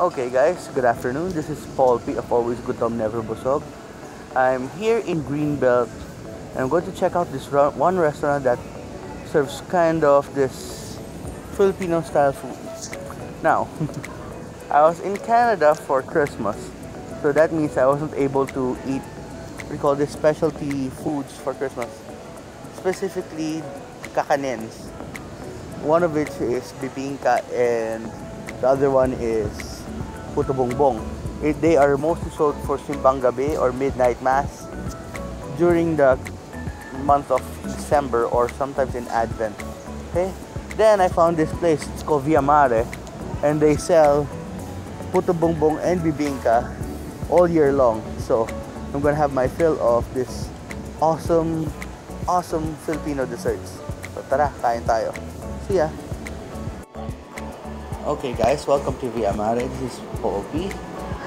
Okay guys, good afternoon. This is Paul P of Always Good Gutom Never Busog. I'm here in Greenbelt and I'm going to check out this one restaurant that serves kind of this Filipino style food. Now, I was in Canada for Christmas, so that means I wasn't able to eat we call this specialty foods for Christmas. Specifically, kakanin. One of which is bibingka and the other one is puto. It, eh, they are mostly sold for Simbang Gabi or Midnight Mass during the month of December or sometimes in Advent. Okay? Then I found this place. It's called Via Mare and they sell puto bumbong and bibingka all year long. So I'm gonna have my fill of this awesome, awesome Filipino desserts. So tara, kain tayo. See ya! Okay guys, welcome to Via Mare. This is Paul P.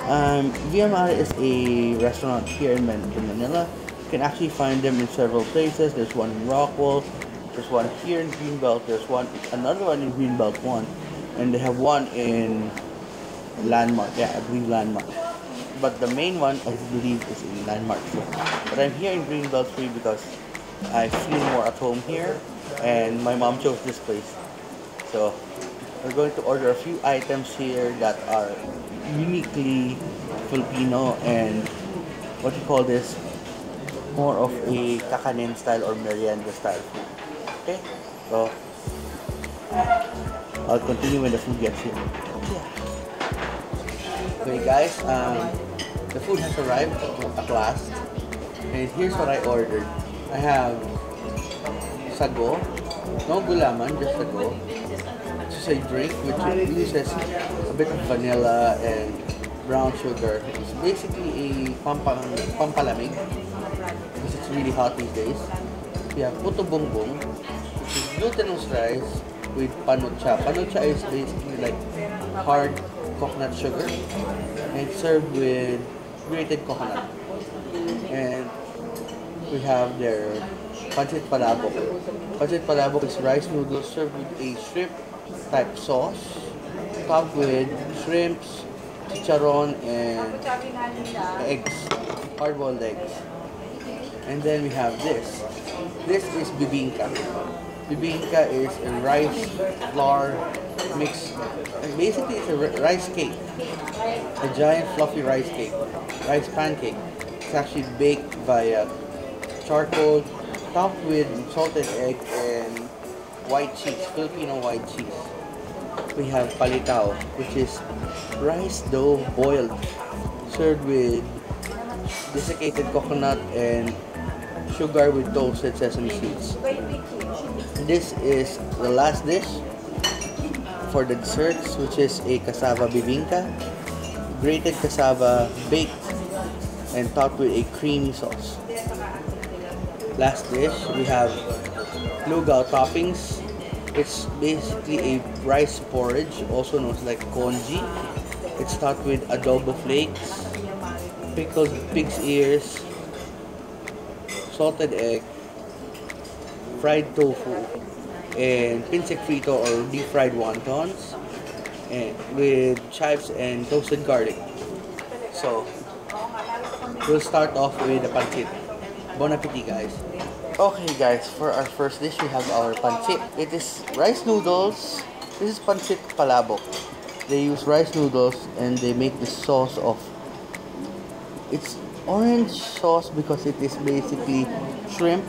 Um, Via Mare is a restaurant here in, Man- in Manila. You can actually find them in several places. There's one in Rockwell. There's one here in Greenbelt. There's one, another one in Greenbelt one, and they have one in Landmark. Yeah, I believe Landmark. But the main one, I believe, is in Landmark. But I'm here in Greenbelt 3 because I feel more at home here, and my mom chose this place. So we're going to order a few items here that are uniquely Filipino and what you call this more of a kakanin style or merienda style food. Okay, so I'll continue when the food gets here. Okay guys, um, the food has arrived at last and here's what I ordered. I have sago, no gulaman, just sago is a drink which uses a bit of vanilla and brown sugar. It's basically a pampang pampalamig because it's really hot these days. We have puto bumbong, which is glutinous rice with panocha. Panocha is basically like hard coconut sugar and served with grated coconut. And we have their pancit palabok. Pancit palabok is rice noodles served with a shrimp type sauce topped with shrimps, chicharon, and eggs, hard-boiled eggs. And then we have this. This is bibingka. Bibingka is a rice flour mix. Basically, it's a rice cake. A giant fluffy rice cake. Rice pancake. It's actually baked via charcoal, topped with salted egg and white cheese, Filipino white cheese. We have palitao, which is rice dough boiled, served with desiccated coconut and sugar with toasted sesame seeds. This is the last dish for the desserts, which is a cassava bibingka, grated cassava baked and topped with a creamy sauce. Last dish, we have lugaw toppings. It's basically a rice porridge, also known as like congee. It's topped with adobo flakes, pickled pig's ears, salted egg, fried tofu, and pinsik frito or deep fried wontons, and with chives and toasted garlic. So, we'll start off with the pancit. Bon appetit, guys. Okay, guys, for our first dish, we have our pancit. It is rice noodles. This is pancit palabok. They use rice noodles and they make the sauce of. It's orange sauce because it is basically shrimp,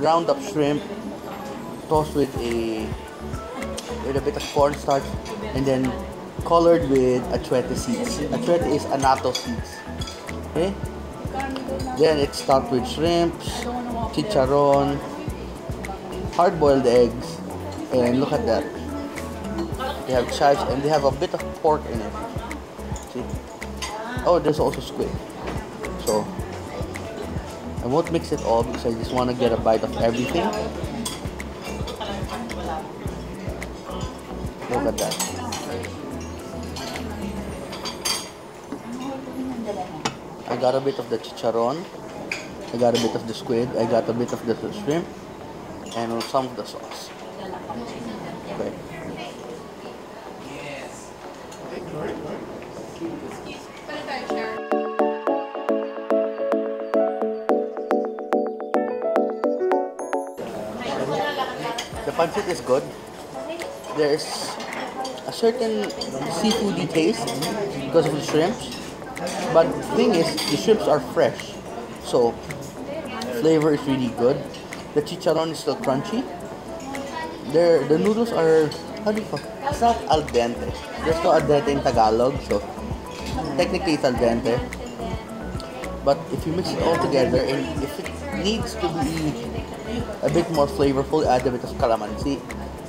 ground up shrimp, tossed with a with a bit of cornstarch, and then colored with achuete seeds. Achuete is annatto seeds. Okay. Then it's topped with shrimps, chicharon, hard-boiled eggs, and look at that. They have chives and they have a bit of pork in it. See? Oh, there's also squid. So, I won't mix it all because I just want to get a bite of everything. Look at that. I got a bit of the chicharon. I got a bit of the squid, I got a bit of the shrimp, and some of the sauce. Okay. The pancit is good. There's a certain seafoody taste because of the shrimps. But the thing is, the shrimps are fresh. So flavor is really good. The chicharron is still crunchy. There, the noodles are, how do you call It's not al dente. There's no al dente in Tagalog, so technically it's al dente. But if you mix it all together, and if it needs to be a bit more flavorful, add a bit of calamansi.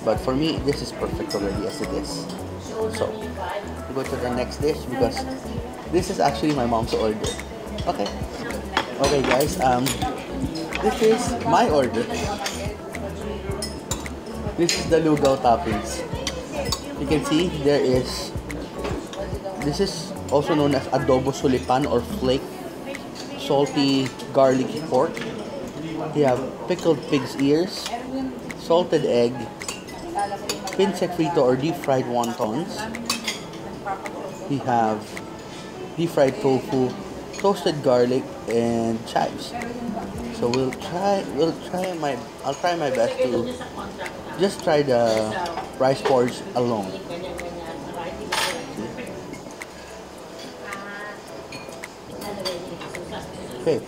But for me, this is perfect already as it is. So, we go to the next dish because this is actually my mom's order. Okay. Okay, guys. Um, this is my order. This is the lugaw toppings. You can see there is. This is also known as adobo sulipan or flake salty garlic pork. You have pickled pig's ears, salted egg, pinsek frito or deep fried wontons. We have deep fried tofu, toasted garlic, and chives. So we'll try we'll try my I'll try my best to just try the rice porridge alone. Okay.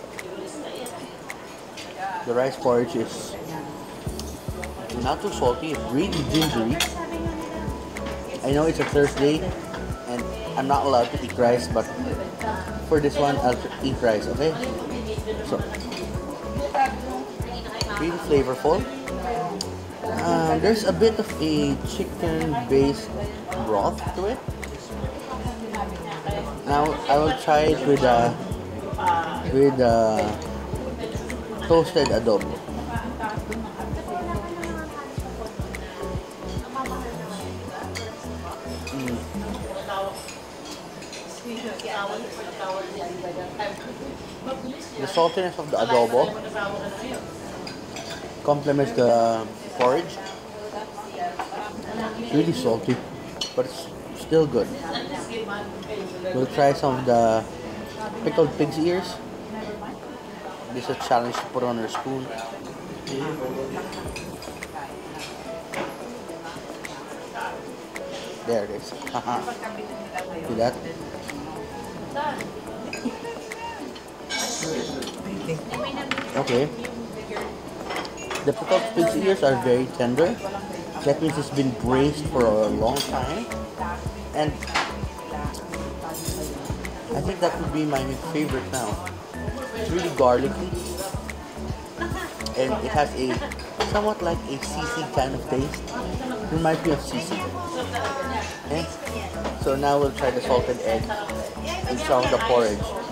The rice porridge is not too salty, it's really gingery. I know it's a Thursday and I'm not allowed to eat rice, but for this one I'll eat rice, okay? So really flavorful. Uh, there's a bit of a chicken based broth to it. Now I will try it with a with a toasted adobo. The saltiness of the adobo complements the porridge. It's really salty, but it's still good. We'll try some of the pickled pig's ears. This is a challenge to put on our spoon. There it is. See that? Okay. The pickled pig's ears are very tender. That means it's been braised for a long time. And I think that would be my favorite now. It's really garlicky. And it has a somewhat like a sisig kind of taste. Reminds me of sisig. Okay? So now we'll try the salted egg and some of the porridge.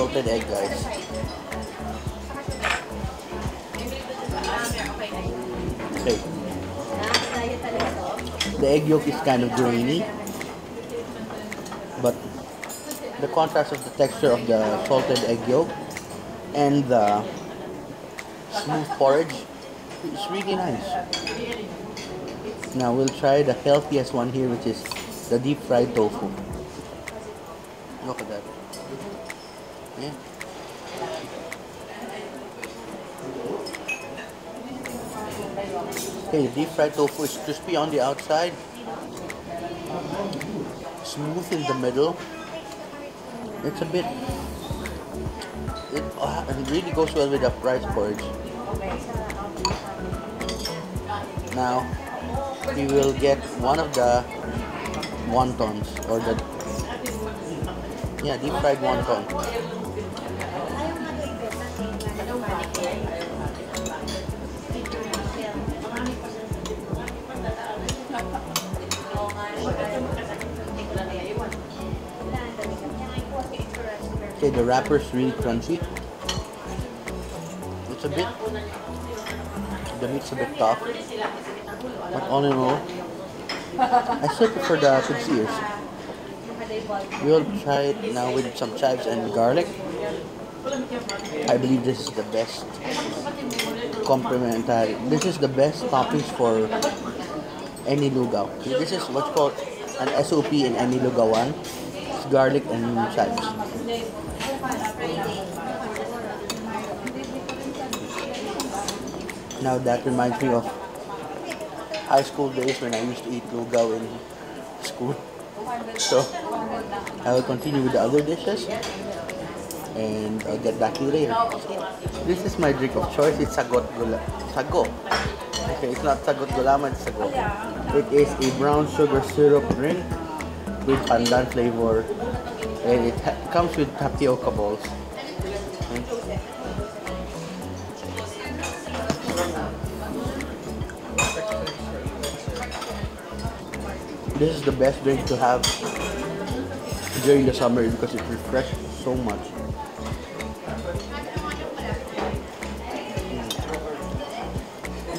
Salted egg guys. Okay. The egg yolk is kind of grainy. But the contrast of the texture of the salted egg yolk and the smooth porridge is really nice. Now we'll try the healthiest one here which is the deep fried tofu. Look at that. Yeah. Okay, deep fried tofu is crispy on the outside, smooth in the middle. It's a bit. It, uh, it really goes well with the rice porridge. Now we will get one of the wontons or the yeah deep fried wonton. Okay, the wrapper is really crunchy. It's a bit, the meat's a bit tough. But all in all, I still prefer the pig's ears. We'll try it now with some chives and garlic. I believe this is the best complementary. This is the best toppings for any lugaw. This is what's called an SOP in any lugawan. It's garlic and chives. Now that reminds me of high school days when I used to eat lugaw in school. So I will continue with the other dishes and I'll get back to you later. This is my drink of choice. It's sagot gula. Sago. Okay, it's not sagot gulaman, it's sago. It is a brown sugar syrup drink with pandan flavor and it comes with tapioca balls. This is the best drink to have during the summer because it refreshes so much. Mm.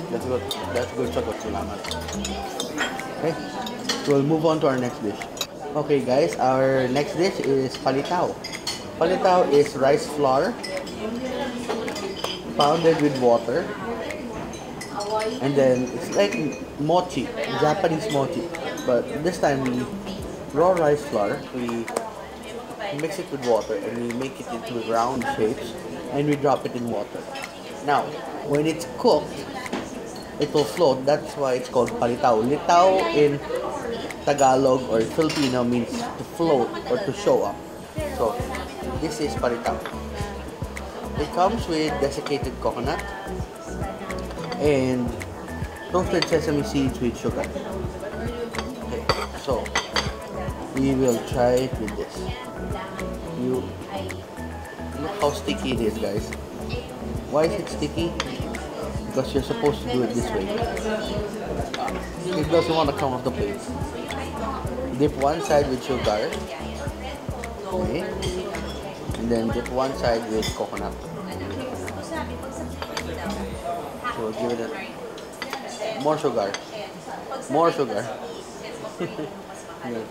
That's good. That's good sagot salamat. Okay. So we'll move on to our next dish. Okay guys, our next dish is palitao. Palitao is rice flour pounded with water and then it's like mochi, Japanese mochi. But this time we raw rice flour, we mix it with water and we make it into round shapes and we drop it in water. Now, when it's cooked, it will float. That's why it's called palitaw. Litaw in Tagalog or Filipino means to float or to show up. So, this is palitaw. It comes with desiccated coconut and toasted sesame seeds with sugar. So we will try it with this. You look how sticky it is, guys. Why is it sticky? Because you're supposed to do it this way. It doesn't want to come off the plate. Dip one side with sugar. Okay. And then dip one side with coconut. So give it a more sugar. More sugar. Yun.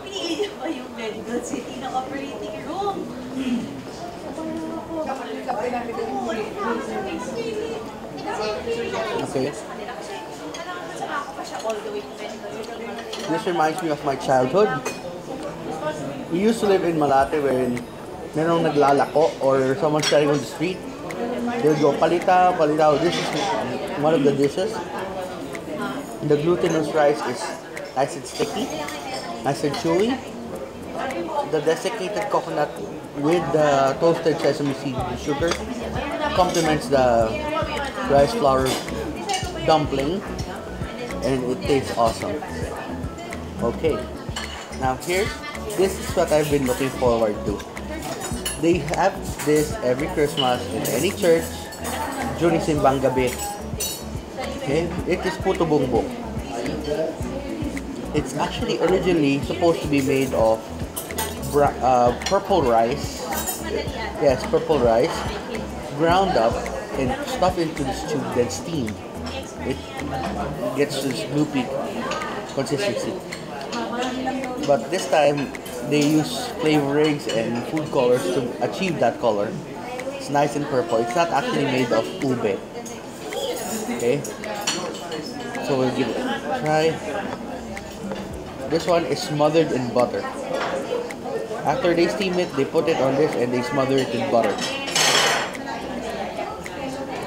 Pinili niyo ba yung medical city ng operating room? Okay. This reminds me of my childhood. We used to live in Malate wherein merong naglalako or someone selling on the street. They'll go, palita, palita. This is one of the dishes. The glutinous rice is nice and sticky, nice and chewy. The desiccated coconut with the toasted sesame seed sugar complements the rice flour dumpling and it tastes awesome. Okay, now here, this is what I've been looking forward to. They have this every Christmas in any church during Simbang Gabi. Okay, it is puto. It's actually originally supposed to be made of uh, purple rice. Yes, purple rice, ground up and stuffed into this tube, then steamed. It gets this gloopy consistency. But this time, they use flavorings and food colors to achieve that color. It's nice and purple. It's not actually made of ube. Okay? So we'll give it a try. This one is smothered in butter. After they steam it, they put it on this and they smother it in butter.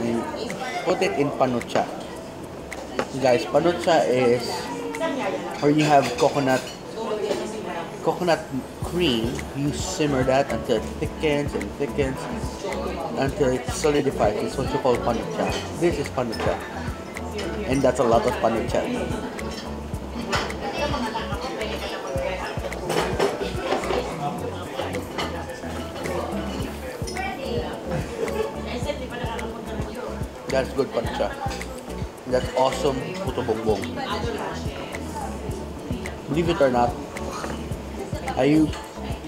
They put it in panucha. Guys, panucha is or you have coconut coconut cream. You simmer that until it thickens and thickens until it solidifies. It's what you call panucha. This is panucha. And that's a lot of panucha. That's good panucha. That's awesome puto bumbong. Believe it or not, I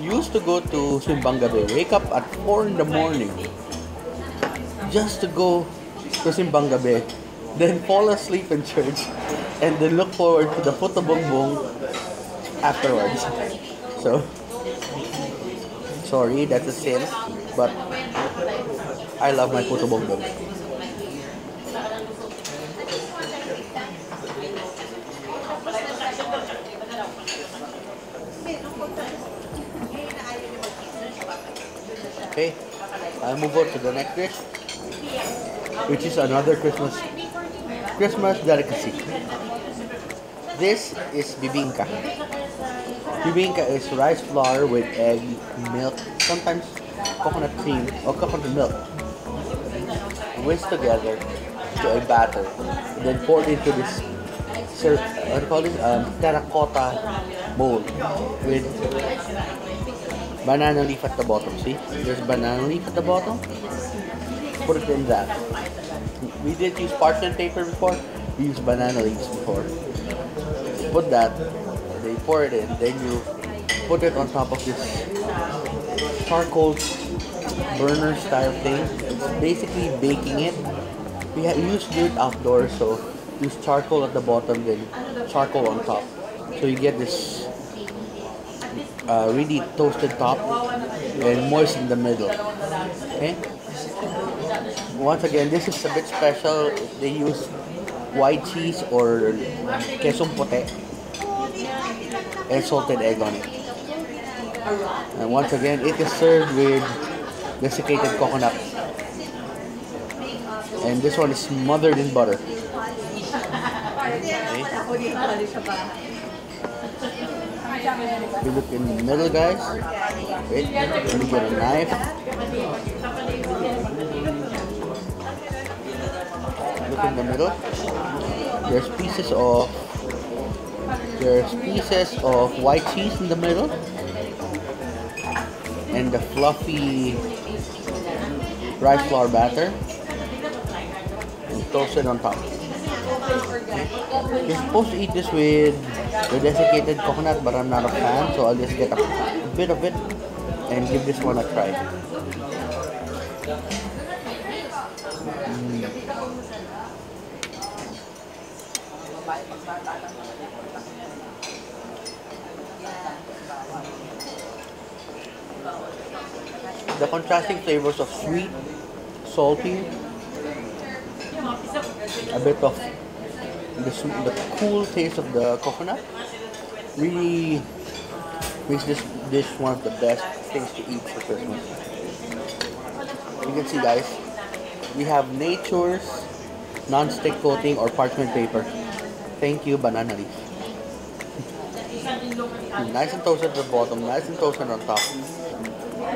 used to go to Simbang Gabi, wake up at 4 in the morning just to go to Simbang Gabi, then fall asleep in church, and then look forward to the puto bumbong afterwards. So, sorry, that's a sin, but I love my puto bumbong. I'll move on to the next dish. which is another Christmas Christmas delicacy. This is bibingka. Bibingka is rice flour with egg, milk, sometimes coconut cream or coconut milk. Whisked together to a batter, then poured into this sir, call? Um, terracotta bowl with banana leaf at the bottom. See, there's banana leaf at the bottom. Put it in that. We did use parchment paper before. We used banana leaves before. Put that. They pour it in. Then you put it on top of this charcoal burner style thing. It's basically baking it. We used it outdoors, so use charcoal at the bottom, then charcoal on top. So you get this uh, really toasted top and moist in the middle. Okay. Once again, this is a bit special. They use white cheese or quesong puti and salted egg on it. And once again, it is served with desiccated coconut. And this one is smothered in butter. Okay. You look in the middle, guys. Wait, let me get a knife. Look in the middle. There's pieces of there's pieces of white cheese in the middle, and the fluffy rice flour batter, and toasted on top. You're supposed to eat this with the desiccated coconut, but I'm not a fan, so I'll just get a, bit of it and give this one a try. The contrasting flavors of sweet, salty, a bit of the, the cool taste of the coconut really makes this dish one of the best things to eat for Christmas. You can see guys, we have Nature's non-stick coating or parchment paper. Thank you, banana leaf. nice and toasted at the bottom, nice and toasted on top.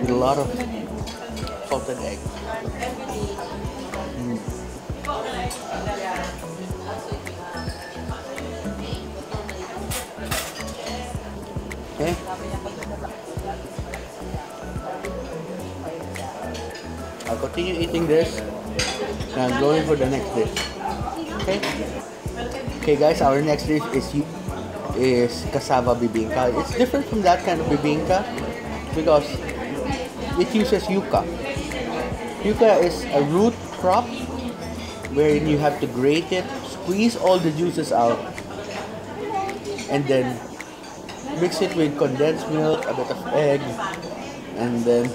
With a lot of salted egg. Mm. Continue eating this and I'm going for the next dish. Okay. Okay guys, our next dish is is cassava bibingka. It's different from that kind of bibingka because it uses yuca. Yuca is a root crop wherein you have to grate it, squeeze all the juices out, and then mix it with condensed milk, a bit of egg, and then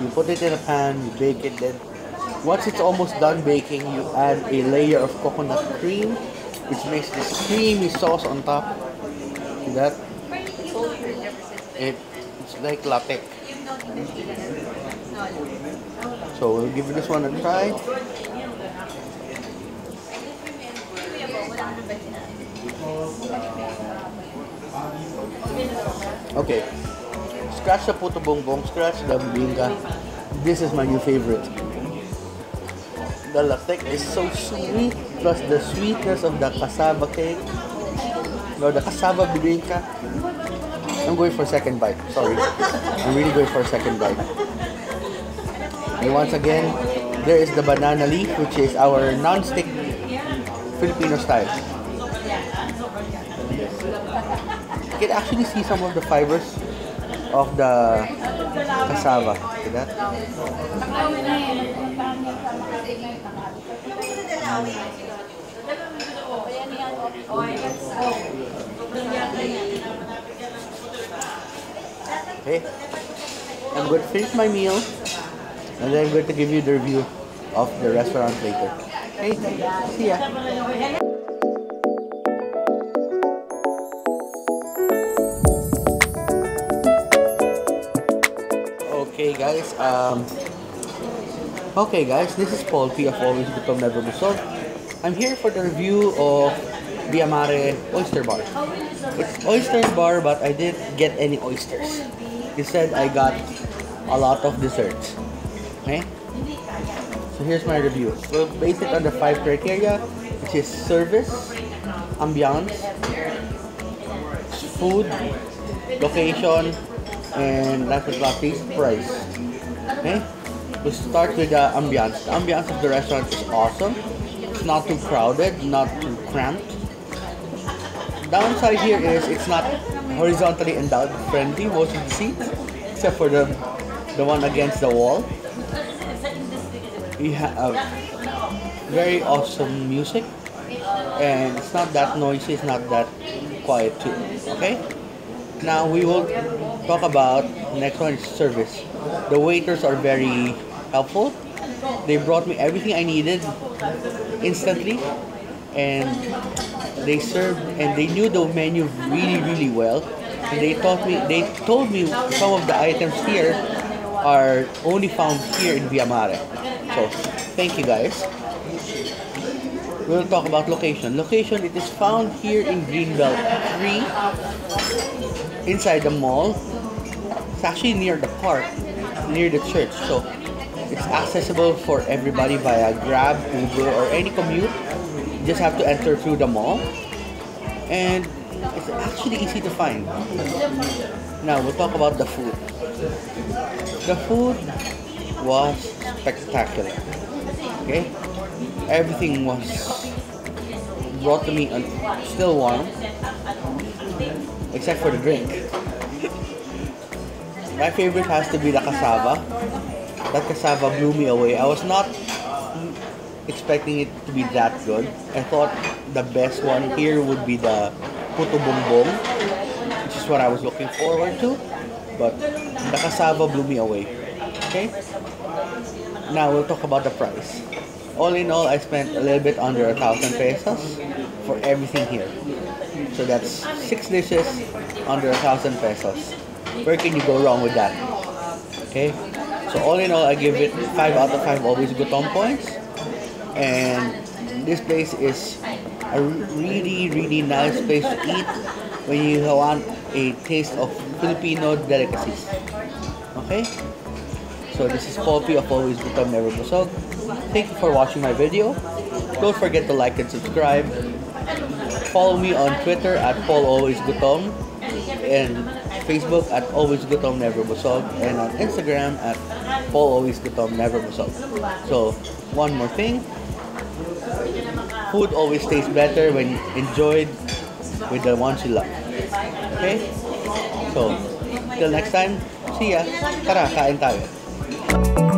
you put it in a pan, you bake it. Then once it's almost done baking, you add a layer of coconut cream, which makes this creamy sauce on top. See that? It, it's like latik. So we'll give this one a try. Okay. Scratch the puto bumbong, scratch the bibingka. This is my new favorite. The latik is so sweet, plus the sweetness of the cassava cake. No, the cassava bibingka. I'm going for a second bite. Sorry. I'm really going for a second bite. And once again, there is the banana leaf, which is our non-stick Filipino style. You can actually see some of the fibers of the cassava. See that? Okay. I'm going to finish my meal and then I'm going to give you the review of the restaurant later. Okay, see ya. Guys, um, Okay guys, this is Paul P of Always Gutom Never Busog. I'm here for the review of Via Mare Oyster Bar. It's oyster bar but I didn't get any oysters. Instead, I got a lot of desserts. Okay? So here's my review. We'll base it on the five criteria, which is service, ambiance, food, location, and last but not least, price. Okay? We'll start with the ambiance. The ambiance of the restaurant is awesome. It's not too crowded, not too cramped. Downside here is it's not horizontally endowed friendly, most of the seats, except for the the one against the wall. We have uh, very awesome music, and it's not that noisy, it's not that quiet too. Okay? Now we will talk about next one is service. The waiters are very helpful. They brought me everything I needed instantly, and they served and they knew the menu really really well. And they taught me. They told me some of the items here are only found here in Via Mare. So thank you guys. We'll talk about location. Location, it is found here in Greenbelt 3, inside the mall. It's actually near the park, near the church. So it's accessible for everybody via Grab, Uber, or any commute. You just have to enter through the mall. And it's actually easy to find. Now we'll talk about the food. The food was spectacular. Okay? Everything was brought to me and still warm. Except for the drink. My favorite has to be the cassava. That cassava blew me away. I was not expecting it to be that good. I thought the best one here would be the puto bumbong, which is what I was looking forward to. But the cassava blew me away. Okay? Now we'll talk about the price. All in all, I spent a little bit under a thousand pesos for everything here. So that's six dishes under a thousand pesos. Where can you go wrong with that? Okay? So all in all, I give it 5 out of 5 always gutom points. And this place is a really, really nice place to eat when you want a taste of Filipino delicacies. Okay? So this is Paul P of Always Gutom Never Busog. Thank you for watching my video. Don't forget to like and subscribe. Follow me on Twitter at Paul Always Gutom and Facebook at Always Gutom Never Busog and on Instagram at Paul Always Gutom Never Busog. So one more thing. Food always tastes better when enjoyed with the ones you love. Okay? So, till next time, see ya. Tara, kain tayo.